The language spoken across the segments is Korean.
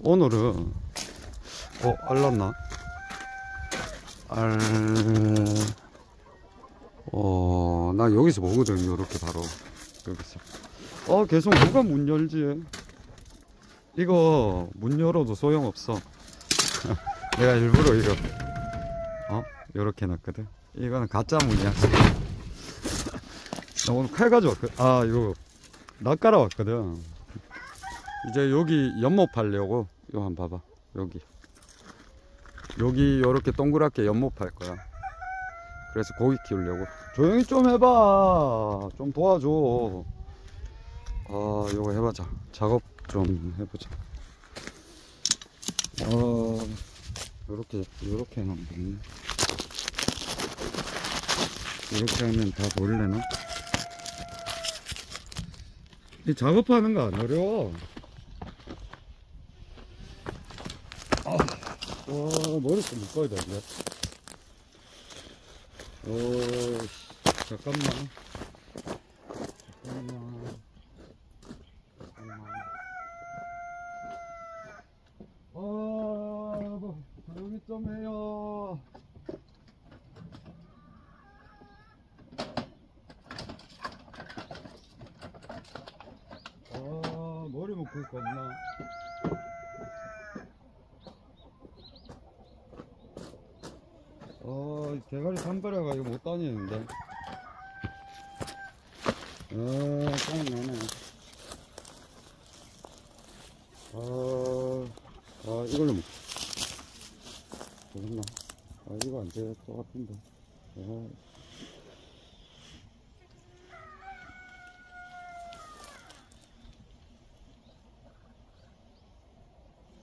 오늘은 어 알랐나? 알... 어... 나 여기서 보거든 요렇게 바로. 여기서. 어 계속 누가 문 열지? 이거 문 열어도 소용없어. 내가 일부러 이거 어? 요렇게 해놨거든. 이거는 가짜 문이야 나 오늘 칼 가져왔거든 아 이거 낚아라 왔거든 이제 여기 연못 하려고. 요 한 봐봐. 여기. 여기 요렇게 동그랗게 연못 할 거야. 그래서 고기 키우려고. 조용히 좀 해봐. 좀 도와줘. 아 요거 해보자. 작업 좀 해보자. 어 요렇게 요렇게 하면 되네. 이렇게 하면 다 보일래나? 이 작업하는 거 안 어려워 와 머리 좀 묶어야 되는데. 오 씨, 잠깐만. 잠깐만. 잠깐만. 아 여러분 조용히 좀 해요. 아 머리 묶을 거 없나 어, 대가리 산발해가 이거 못 다니는데. 아, 짱나네. 아, 아, 이걸로 먹. 되겠나? 아, 이거 안 될 것 같은데. 아.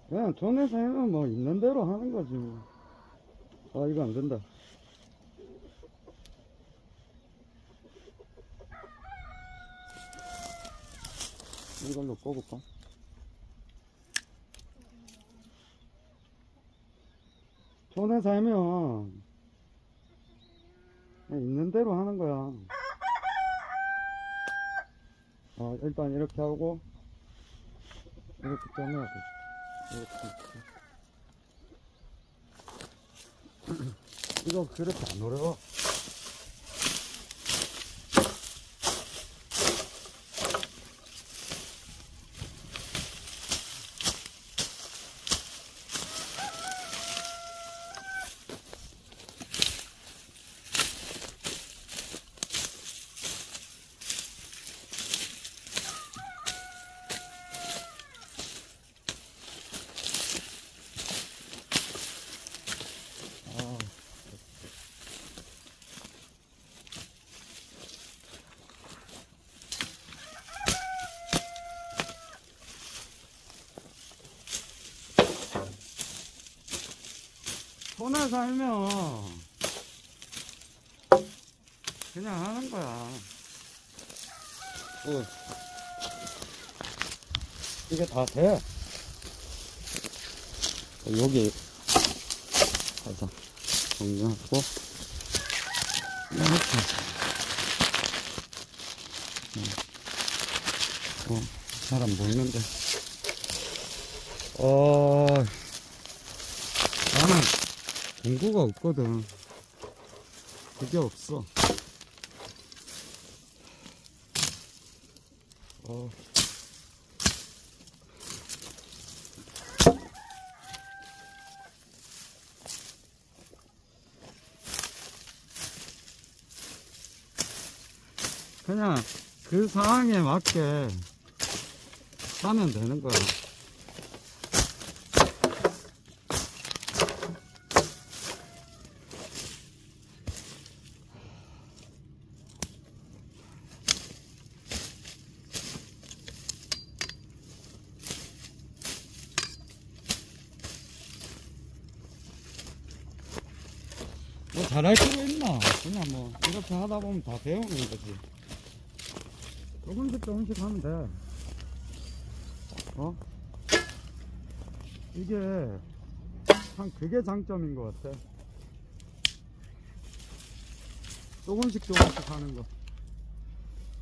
그냥 전에서 해면 뭐 있는 대로 하는 거지. 뭐. 아 이거 안 된다. 이걸로 꺼볼까? 손에 살면 있는 대로 하는 거야. 아 일단 이렇게 하고 이렇게 짜내야 돼. 이렇게. 이거 그렇게 안 어려워. 아, 손에 살면 그냥 하는 거야. 어. 이게 다 돼. 여기 가자. 정리하고 이렇게 어, 사람 보이는데 어 나는 공구가 없거든. 그게 없어. 어. 그냥 그 상황에 맞게 하면 되는 거야. 뭐 잘할 필요 있나? 그냥 뭐 이렇게 하다 보면 다 배우는 거지. 조금씩 조금씩 하면 돼. 어? 이게 참 그게 장점인 것 같아. 조금씩 조금씩 하는 거.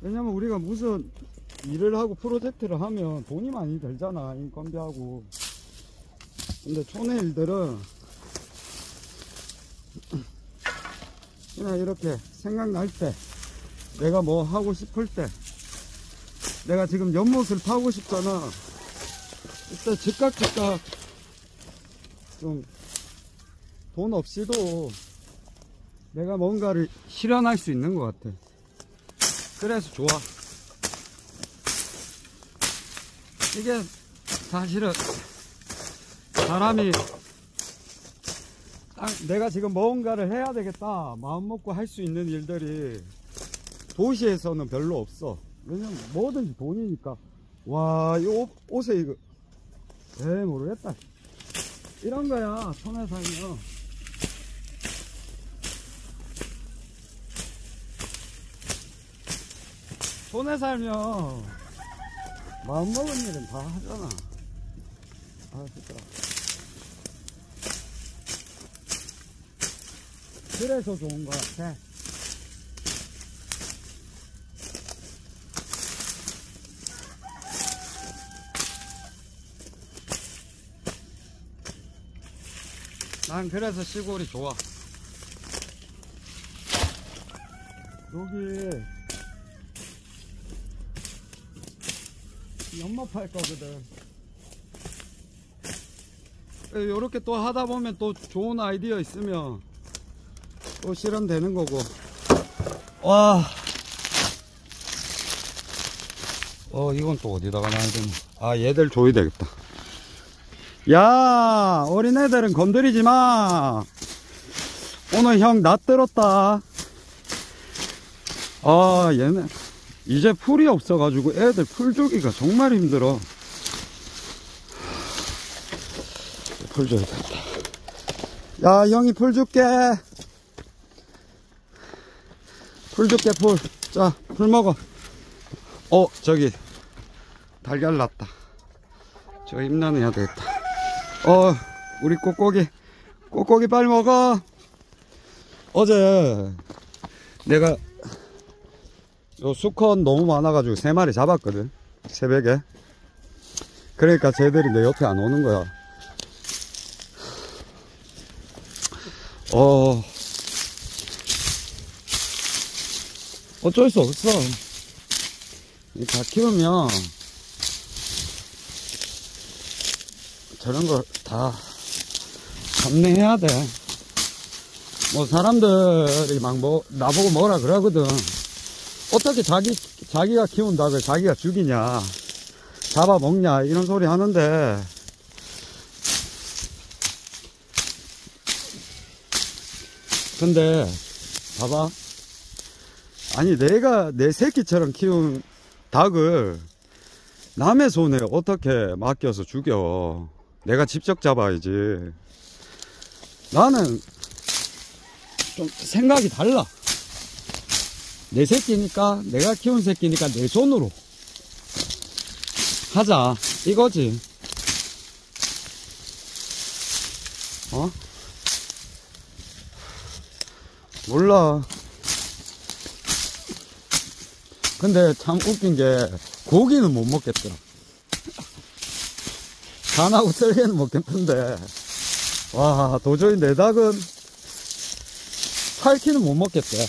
왜냐면 우리가 무슨 일을 하고 프로젝트를 하면 돈이 많이 들잖아. 인건비하고. 근데 촌의 일들은 그냥 이렇게 생각날 때 내가 뭐 하고 싶을 때 내가 지금 연못을 파고 싶잖아. 이때 즉각 즉각 좀 돈 없이도 내가 뭔가를 실현할 수 있는 것 같아. 그래서 좋아. 이게 사실은 사람이 딱 내가 지금 뭔가를 해야 되겠다. 마음 먹고 할 수 있는 일들이 도시에서는 별로 없어. 왜냐면 뭐든지 돈이니까. 와 이 옷에 이거. 에 모르겠다. 이런 거야 촌에 살면. 촌에 살면 마음 먹은 일은 다 하잖아. 아 진짜 그래서 좋은 것 같아. 난 그래서 시골이 좋아. 여기 연마팔 거거든. 이렇게 또 하다 보면 또 좋은 아이디어 있으면 또 실현되는 거고 와 어, 이건 또 어디다가 놔야 되나? 아, 얘들 줘야 되겠다. 야, 어린애들은 건드리지 마. 오늘 형 낯들었다. 아, 얘네. 이제 풀이 없어가지고 애들 풀 주기가 정말 힘들어. 풀 줘야 되겠다. 야, 형이 풀 줄게. 풀 줄게, 풀. 자, 풀 먹어. 어, 저기, 달걀 났다. 저 힘나는 해야 되겠다. 어, 우리 꼬꼬기, 꼬꼬기 빨리 먹어. 어제, 내가, 요 수컷 너무 많아가지고 세 마리 잡았거든. 새벽에. 그러니까 쟤들이 내 옆에 안 오는 거야. 어, 어쩔 수 없어. 이다 키우면 저런 걸 다 감내해야 돼. 뭐 사람들이 막 뭐 나보고 뭐라 그러거든. 어떻게 자기 자기가 키운 닭을 자기가 죽이냐, 잡아먹냐 이런 소리 하는데 근데 봐봐. 아니 내가 내 새끼처럼 키운 닭을 남의 손에 어떻게 맡겨서 죽여? 내가 직접 잡아야지. 나는 좀 생각이 달라. 내 새끼니까 내가 키운 새끼니까 내 손으로 하자. 이거지. 어? 몰라 근데 참 웃긴 게 고기는 못 먹겠더라. 간하고 썰개는 먹겠는데. 와 도저히 내 닭은 살키는 못 먹겠대.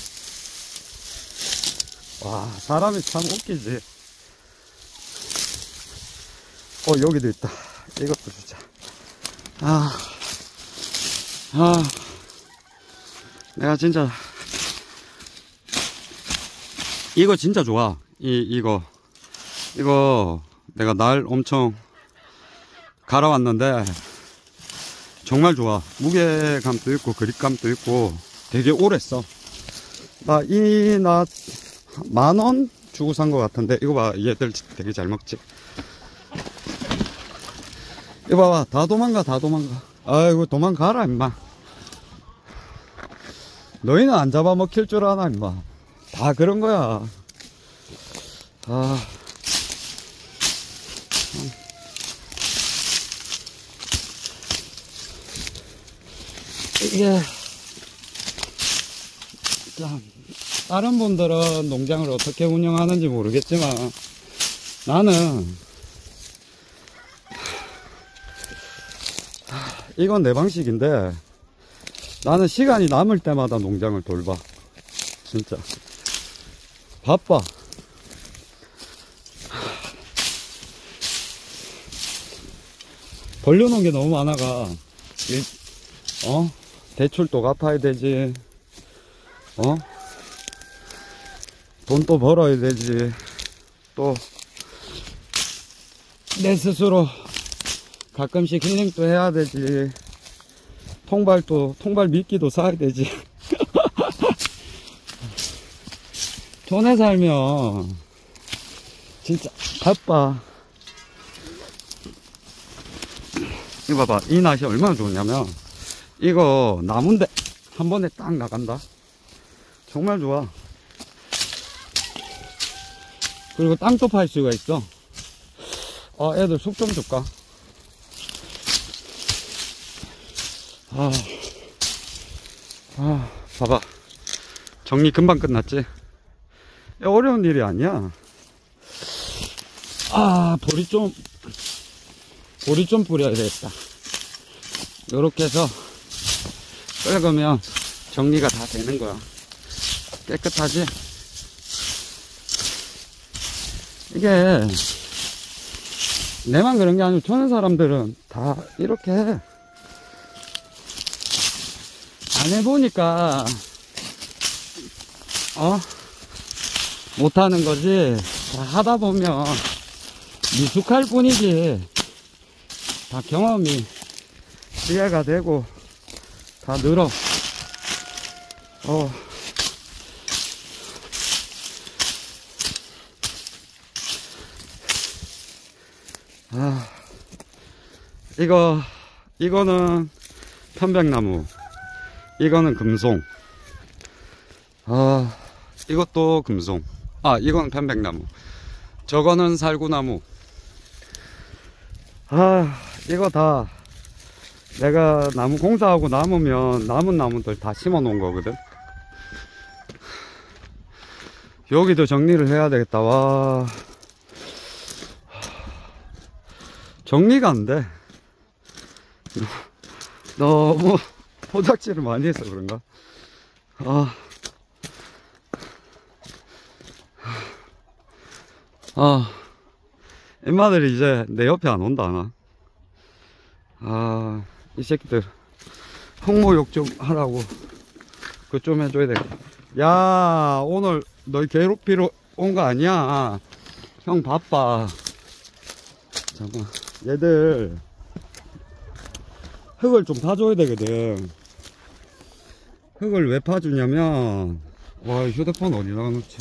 와 사람이 참 웃기지. 어 여기도 있다. 이것도 주자. 아, 아. 내가 진짜 이거 진짜 좋아. 이 이거. 이거 내가 날 엄청 갈아왔는데 정말 좋아. 무게감도 있고 그립감도 있고 되게 오래 써나 이나 만원 주고 산 것 같은데 이거 봐. 얘들 되게 잘 먹지? 이거 봐봐. 다 도망가 다 도망가. 아이고 도망가라 임마. 너희는 안 잡아먹힐 줄 아나 임마 다 그런 거야 아 이게 참 다른 분들은 농장을 어떻게 운영하는지 모르겠지만 나는 이건 내 방식인데 나는 시간이 남을 때마다 농장을 돌봐. 진짜. 바빠. 벌려놓은 게 너무 많아가. 일, 어? 대출도 갚아야 되지. 어? 돈 또 벌어야 되지. 또, 내 스스로 가끔씩 힐링도 해야 되지. 통발도, 통발 미끼도 사야 되지. 전에 살면, 진짜 바빠. 이거 봐봐. 이 날씨 얼마나 좋냐면, 이거 나무인데 한 번에 딱 나간다. 정말 좋아. 그리고 땅도 팔 수가 있어. 아, 애들 숲 좀 줄까? 아, 아, 봐봐. 정리 금방 끝났지? 야, 어려운 일이 아니야. 아, 보리 좀, 보리 좀 뿌려야 되겠다. 요렇게 해서 끓으면 정리가 다 되는 거야. 깨끗하지? 이게 내만 그런 게 아니고 저는 사람들은 다 이렇게 해. 안 해보니까 어 못하는 거지 다 하다 보면 미숙할 뿐이지 다 경험이 이해가 되고 다 늘어 어 아, 이거, 이거는 편백나무. 이거는 금송. 아, 이것도 금송. 아, 이건 편백나무. 저거는 살구나무. 아, 이거 다 내가 나무 공사하고 남으면 남은 나무들 다 심어 놓은 거거든. 여기도 정리를 해야 되겠다. 와. 정리가 안 돼. 너무 포작질을 많이 해서 그런가? 아. 아. 엄마들이 이제 내 옆에 안 온다, 나. 아, 이 새끼들. 홍모욕 좀 하라고. 그거 좀 해줘야 돼. 야, 오늘 너희 괴롭히러 온 거 아니야. 형 바빠. 잠깐. 얘들 흙을 좀 파줘야 되거든 흙을 왜 파주냐면 와 휴대폰 어디다가 놓지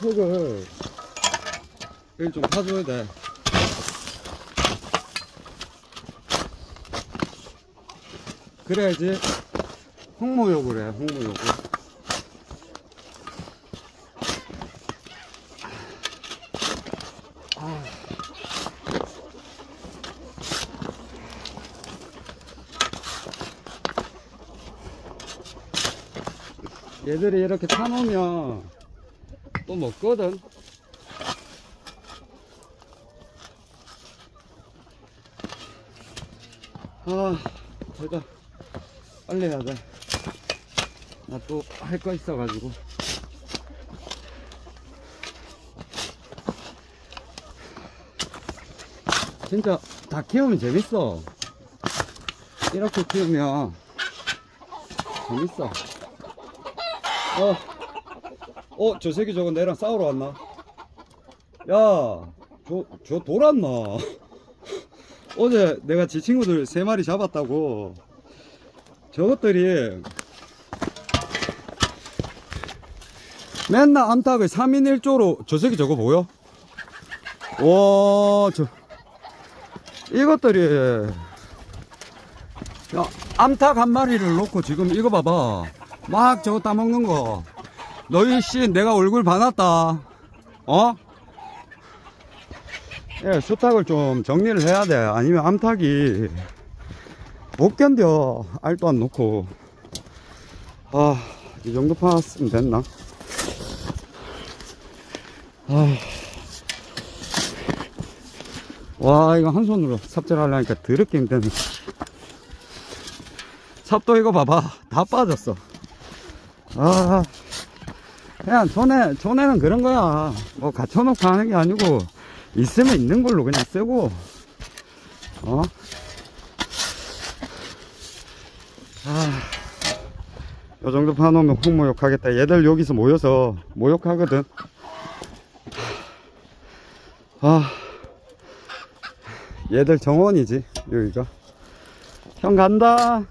흙을. 여기 좀 파줘야 돼. 그래야지 홍모욕을 해 홍모욕을. 얘들이 이렇게 타놓으면 또 먹거든. 아 제가 빨리 해야 돼나 또 할 거 있어가지고. 진짜 다 키우면 재밌어. 이렇게 키우면 재밌어. 어, 어, 저 새끼 저거 내랑 싸우러 왔나? 야, 저, 저 돌았나? 어제 내가 지 친구들 세 마리 잡았다고. 저것들이 맨날 암탉을 3인 1조로 저 새끼 저거 보여? 와, 저 이것들이 야, 암탉 한 마리를 놓고 지금 이거 봐봐. 막 저거 따먹는 거. 너희 씨, 내가 얼굴 봐놨다. 어? 예, 수탉을 좀 정리를 해야 돼. 아니면 암탉이 못 견뎌. 알도 안 놓고. 아, 이 정도 파놨으면 됐나? 아. 와 이거 한 손으로 삽질 하려니까 더럽게 힘드네 삽도 이거 봐봐 다 빠졌어 아 그냥 전에 전에는 그런 거야 뭐 갖춰놓고 하는 게 아니고 있으면 있는 걸로 그냥 쓰고 어? 아, 요 정도 파놓으면 훅 모욕하겠다. 얘들 여기서 모여서 모욕하거든. 아, 얘들 정원이지, 여기가. 형 간다.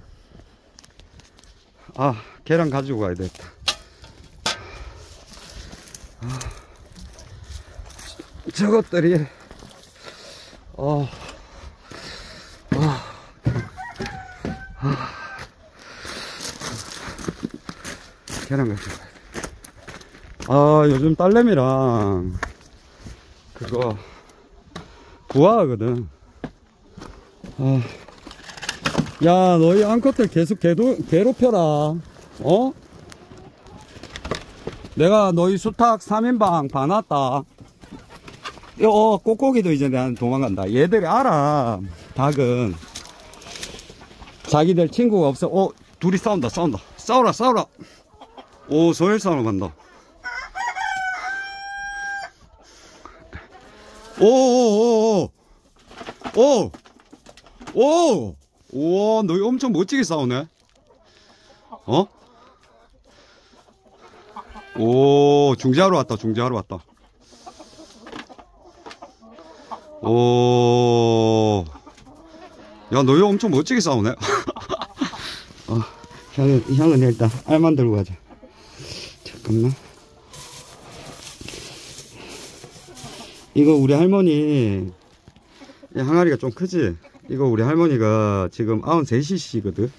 아, 계란 가지고 가야 되겠다. 저것들이, 어, 계란 가지고 가야 돼. 아, 요즘 딸내미랑 그거 구화하거든. 아. 야, 너희 암컷들 계속 괴도, 괴롭혀라. 어? 내가 너희 수탉 3인방 봐놨다. 어, 꼬꼬기도 이제 내한 도망간다. 얘들이 알아. 닭은. 자기들 친구가 없어. 어, 둘이 싸운다, 싸운다. 싸우라, 싸우라. 오, 소일 싸우러 간다. 오, 오, 오, 오, 오, 오, 우와, 너희 엄청 멋지게 싸우네. 어? 오, 중재하러 왔다, 중재하러 왔다. 오, 야, 너희 엄청 멋지게 싸우네. 어, 형은, 형은 일단 알만 들고 가자. 잠깐만. 이거 우리 할머니, 이 항아리가 좀 크지? 이거 우리 할머니가 지금 93cc거든?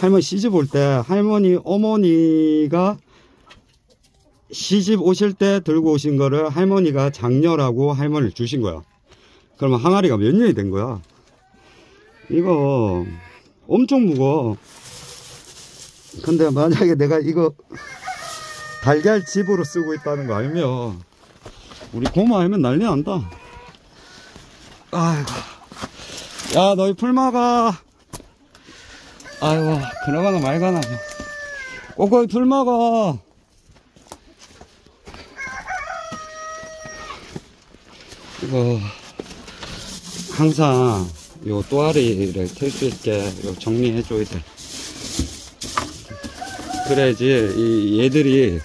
할머니 시집 올 때 할머니, 어머니가 시집 오실 때 들고 오신 거를 할머니가 장녀라고 할머니를 주신 거야. 그러면 항아리가 몇 년이 된 거야? 이거 엄청 무거워. 근데 만약에 내가 이거 달걀 집으로 쓰고 있다는 거 알면 우리 고마 알면 난리 난다. 아이고. 야, 너희 풀 막아. 아이고, 들어가나 말가나. 꼬꼬이 풀 막아. 이거, 항상 요 또아리를 틀수 있게 요 정리해 줘야 돼. 그래야지 이 얘들이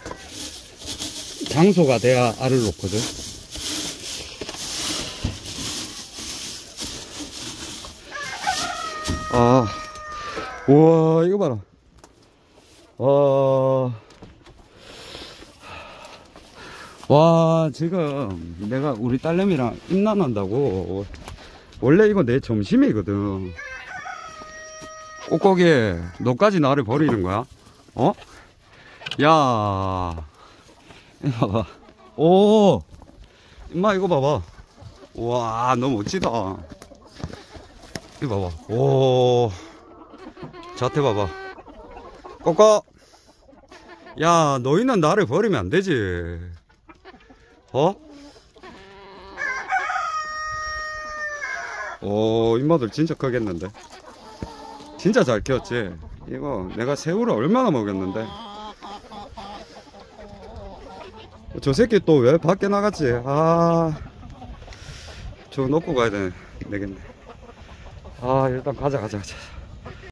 장소가 돼야 알을 놓거든. 아, 우와, 이거 봐라. 와, 와, 지금 내가 우리 딸내미랑 임난한다고. 원래 이거 내 점심이거든. 꼬꼬기, 너까지 나를 버리는 거야? 어? 야, 이거 봐봐. 오, 임마 이거 봐봐. 와, 너무 멋지다. 이거 봐봐. 오, 자태 봐봐. 꼬꼬. 야, 너희는 나를 버리면 안 되지. 어? 오, 임마들 진짜 크겠는데. 진짜 잘 키웠지. 이거 내가 새우를 얼마나 먹였는데. 저 새끼 또 왜 밖에 나갔지? 아, 저거 놓고 가야 되네. 되겠네. 아, 일단 가자, 가자, 가자.